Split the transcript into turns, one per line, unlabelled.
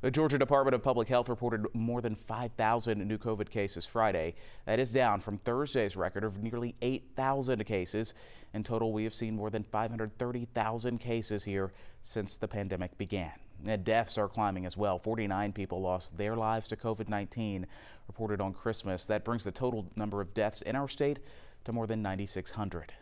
The Georgia Department of Public Health reported more than 5,000 new COVID cases Friday. That is down from Thursday's record of nearly 8,000 cases. In total, we have seen more than 530,000 cases here since the pandemic began. And deaths are climbing as well. 49 people lost their lives to COVID-19 reported on Christmas. That brings the total number of deaths in our state to more than 9,600.